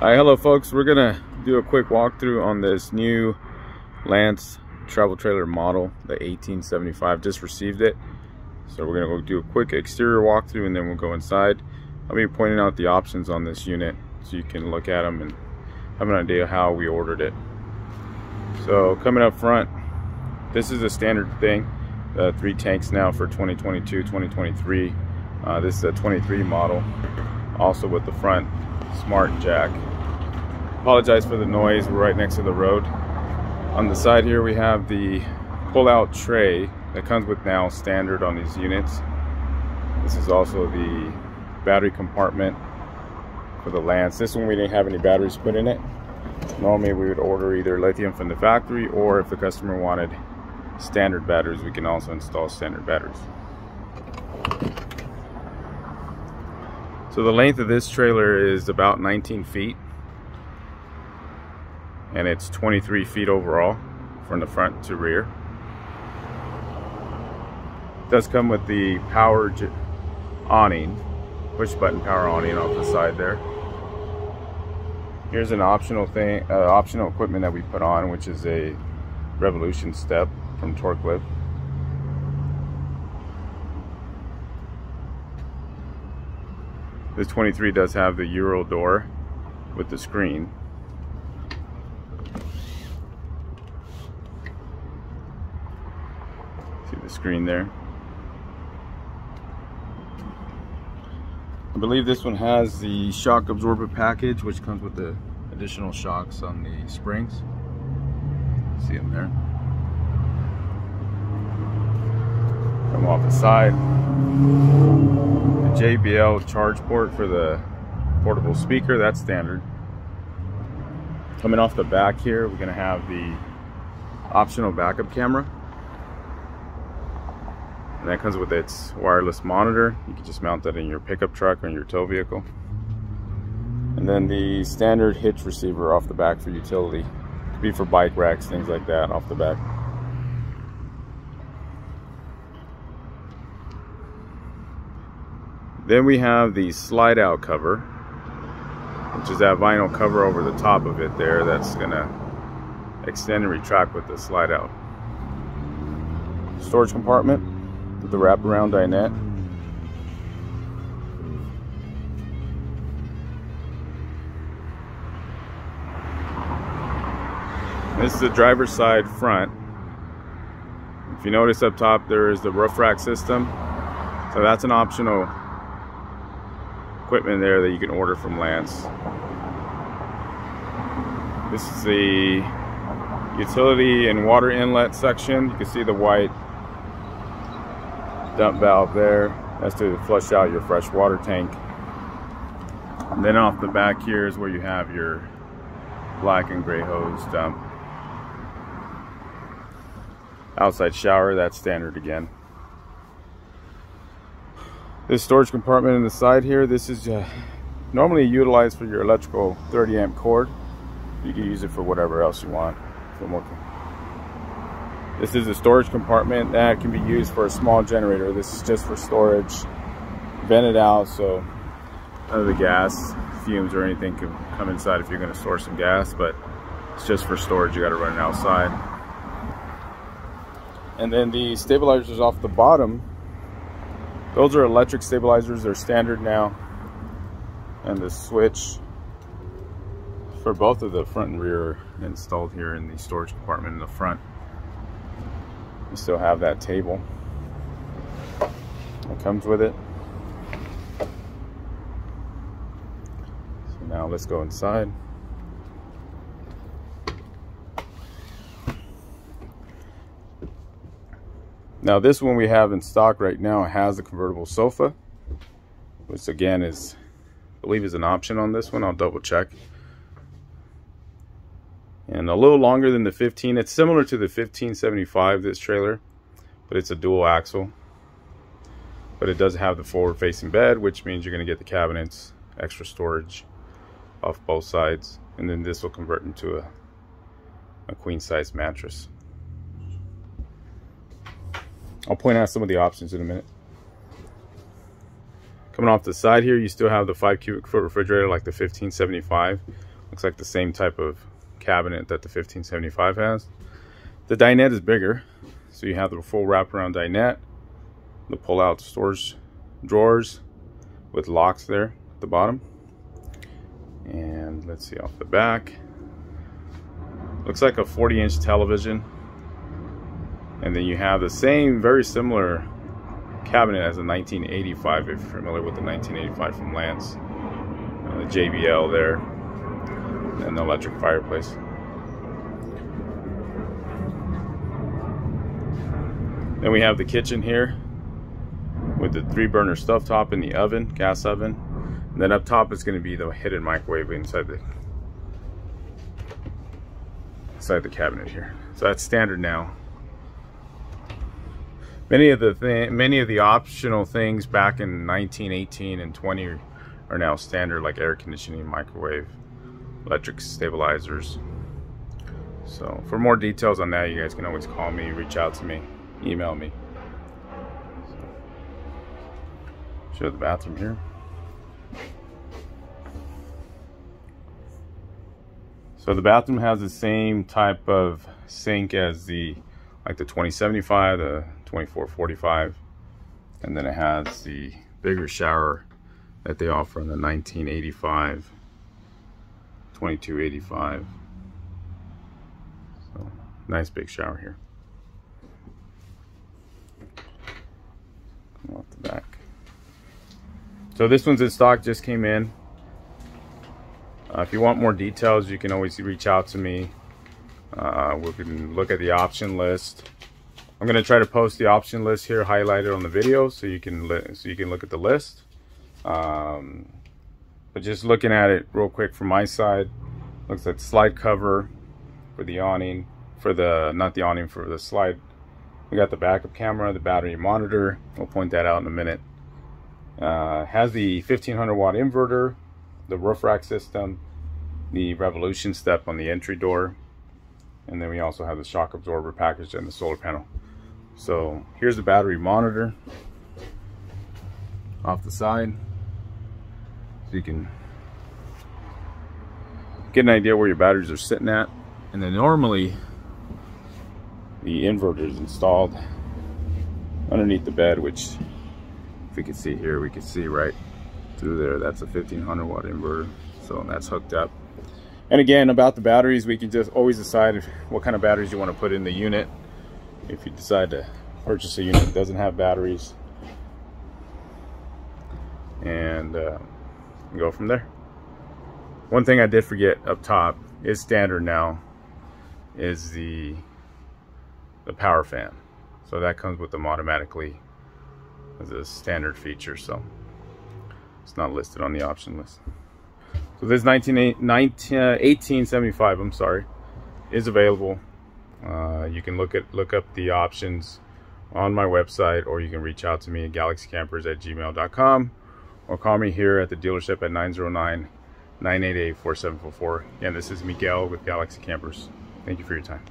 Hi, hello folks. We're gonna do a quick walkthrough on this new Lance travel trailer model, the 1875. Just received it. So we're gonna go do a quick exterior walkthrough and then we'll go inside. I'll be pointing out the options on this unit so you can look at them and have an idea how we ordered it. So coming up front, this is a standard thing. Uh, three tanks now for 2022, 2023. Uh, this is a 23 model, also with the front smart jack. Apologize for the noise, we're right next to the road. On the side here we have the pull-out tray that comes with now standard on these units. This is also the battery compartment for the Lance. This one we didn't have any batteries put in it. Normally we would order either lithium from the factory or if the customer wanted standard batteries, we can also install standard batteries. So the length of this trailer is about 19 feet and it's 23 feet overall from the front to rear. It does come with the power awning, push button power awning off the side there. Here's an optional thing, uh, optional equipment that we put on, which is a revolution step from TorkLift. This 23 does have the Euro door with the screen. See the screen there. I believe this one has the shock absorber package, which comes with the additional shocks on the springs. See them there. Come off the side. The JBL charge port for the portable speaker, that's standard. Coming off the back here, we're gonna have the optional backup camera. And that comes with its wireless monitor. You can just mount that in your pickup truck or in your tow vehicle. And then the standard hitch receiver off the back for utility. Could be for bike racks, things like that off the back. Then we have the slide out cover, which is that vinyl cover over the top of it there that's gonna extend and retract with the slide out. Storage compartment the wraparound dinette. This is the driver's side front. If you notice up top, there is the roof rack system. So that's an optional equipment there that you can order from Lance. This is the utility and water inlet section. You can see the white dump valve there. That's to flush out your fresh water tank. And then off the back here is where you have your black and gray hose dump. Outside shower, that's standard again. This storage compartment in the side here, this is uh, normally utilized for your electrical 30 amp cord. You can use it for whatever else you want. This is a storage compartment that can be used for a small generator. This is just for storage, vented out so none of the gas fumes or anything can come inside if you're going to store some gas, but it's just for storage. You got to run it outside. And then the stabilizers off the bottom, those are electric stabilizers. They're standard now. And the switch for both of the front and rear installed here in the storage compartment in the front. You still have that table that comes with it. So now let's go inside. Now this one we have in stock right now has a convertible sofa, which again is, I believe is an option on this one. I'll double check. And a little longer than the 15. It's similar to the 1575, this trailer, but it's a dual axle. But it does have the forward facing bed, which means you're gonna get the cabinets, extra storage off both sides. And then this will convert into a, a queen size mattress. I'll point out some of the options in a minute. Coming off the side here, you still have the 5 cubic foot refrigerator like the 1575. looks like the same type of cabinet that the 1575 has. The dinette is bigger, so you have the full wraparound dinette, the pull-out storage drawers with locks there at the bottom. And let's see off the back. Looks like a 40 inch television. And then you have the same, very similar cabinet as a 1985, if you're familiar with the 1985 from Lance. Uh, the JBL there, and the electric fireplace. Then we have the kitchen here with the three burner stove top in the oven, gas oven. And then up top is going to be the hidden microwave inside the inside the cabinet here. So that's standard now. Many of the th many of the optional things back in 1918 and 20 are now standard, like air conditioning, microwave, electric stabilizers. So for more details on that, you guys can always call me, reach out to me, email me. Show the bathroom here. So the bathroom has the same type of sink as the like the 2075, the 2445, and then it has the bigger shower that they offer in the 1985, 2285. So nice big shower here. Come off the back. So this one's in stock, just came in. Uh, if you want more details, you can always reach out to me. Uh, we can look at the option list. I'm gonna try to post the option list here, highlighted on the video, so you can so you can look at the list. Um, but just looking at it real quick from my side, looks like slide cover for the awning, for the not the awning for the slide. We got the backup camera, the battery monitor. We'll point that out in a minute. Uh, has the 1500 watt inverter, the roof rack system, the revolution step on the entry door, and then we also have the shock absorber package and the solar panel. So here's the battery monitor off the side. So you can get an idea where your batteries are sitting at. And then normally the inverter is installed underneath the bed, which if we can see here, we can see right through there. That's a 1500 watt inverter. So that's hooked up. And again, about the batteries, we can just always decide what kind of batteries you want to put in the unit. If you decide to purchase a unit that doesn't have batteries. And uh, go from there. One thing I did forget up top is standard now is the the power fan. So that comes with them automatically as a standard feature, so it's not listed on the option list. So this 19, 19 uh, 1875, I'm sorry, is available. Uh, you can look at look up the options on my website, or you can reach out to me at galaxycampers at gmail.com, or call me here at the dealership at 909 988 4744. Again, this is Miguel with Galaxy Campers. Thank you for your time.